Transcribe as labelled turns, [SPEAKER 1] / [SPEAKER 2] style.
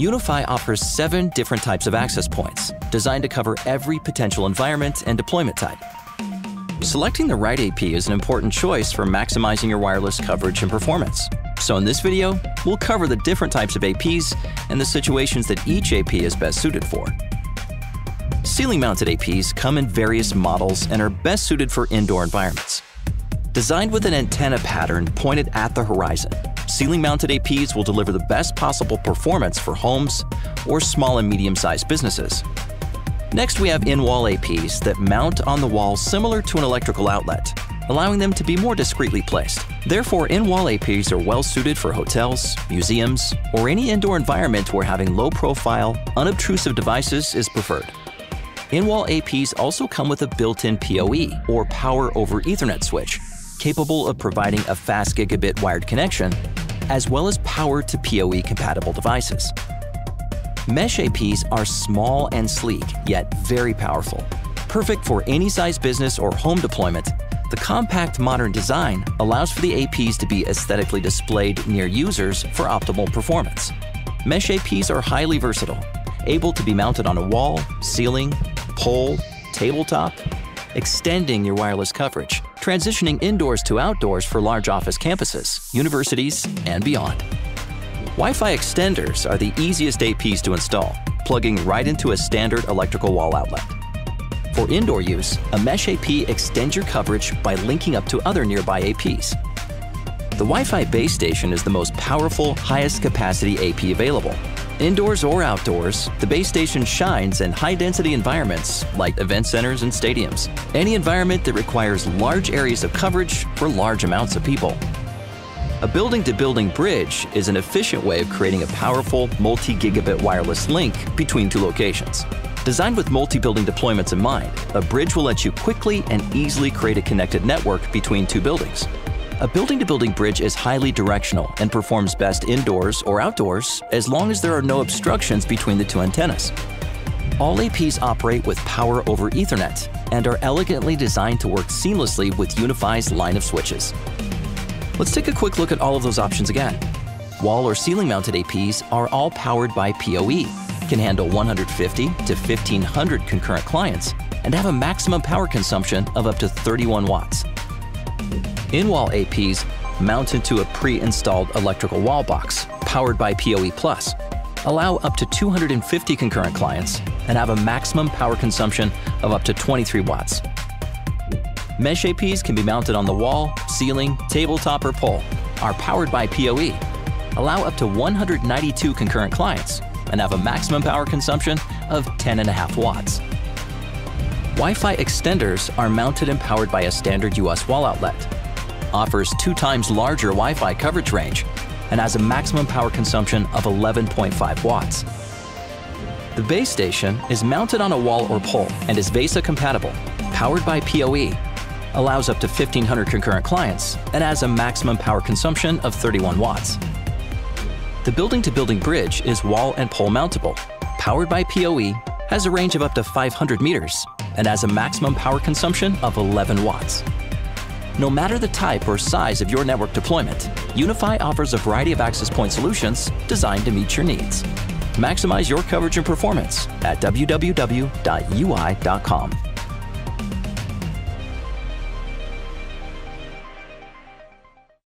[SPEAKER 1] UniFi offers seven different types of access points, designed to cover every potential environment and deployment type. Selecting the right AP is an important choice for maximizing your wireless coverage and performance. So in this video, we'll cover the different types of APs and the situations that each AP is best suited for. Ceiling-mounted APs come in various models and are best suited for indoor environments. Designed with an antenna pattern pointed at the horizon, ceiling-mounted APs will deliver the best possible performance for homes or small and medium-sized businesses. Next, we have in-wall APs that mount on the wall similar to an electrical outlet, allowing them to be more discreetly placed. Therefore, in-wall APs are well suited for hotels, museums, or any indoor environment where having low-profile, unobtrusive devices is preferred. In-wall APs also come with a built-in PoE, or Power over Ethernet switch, capable of providing a fast gigabit wired connection, as well as power to PoE compatible devices. Mesh APs are small and sleek, yet very powerful. Perfect for any size business or home deployment, the compact modern design allows for the APs to be aesthetically displayed near users for optimal performance. Mesh APs are highly versatile, able to be mounted on a wall, ceiling, pole, tabletop, extending your wireless coverage, transitioning indoors to outdoors for large office campuses, universities, and beyond. Wi-Fi extenders are the easiest APs to install, plugging right into a standard electrical wall outlet. For indoor use, a Mesh AP extends your coverage by linking up to other nearby APs. The Wi-Fi base station is the most powerful, highest capacity AP available. Indoors or outdoors, the base station shines in high-density environments like event centers and stadiums. Any environment that requires large areas of coverage for large amounts of people. A building-to-building -building bridge is an efficient way of creating a powerful multi-gigabit wireless link between two locations. Designed with multi-building deployments in mind, a bridge will let you quickly and easily create a connected network between two buildings. A building-to-building -building bridge is highly directional and performs best indoors or outdoors as long as there are no obstructions between the two antennas. All APs operate with power over Ethernet and are elegantly designed to work seamlessly with UniFi's line of switches. Let's take a quick look at all of those options again. Wall or ceiling mounted APs are all powered by PoE, can handle 150 to 1500 concurrent clients, and have a maximum power consumption of up to 31 watts. In-wall APs mounted into a pre-installed electrical wall box, powered by PoE+, allow up to 250 concurrent clients, and have a maximum power consumption of up to 23 watts. Mesh APs can be mounted on the wall, ceiling, tabletop, or pole, are powered by PoE, allow up to 192 concurrent clients, and have a maximum power consumption of 10.5 watts. Wi-Fi extenders are mounted and powered by a standard US wall outlet, offers two times larger Wi-Fi coverage range, and has a maximum power consumption of 11.5 watts. The base station is mounted on a wall or pole and is VESA compatible, powered by PoE, allows up to 1,500 concurrent clients, and has a maximum power consumption of 31 watts. The building-to-building -building bridge is wall and pole mountable, powered by PoE, has a range of up to 500 meters, and has a maximum power consumption of 11 watts. No matter the type or size of your network deployment, UniFi offers a variety of access point solutions designed to meet your needs. Maximize your coverage and performance at www.ui.com.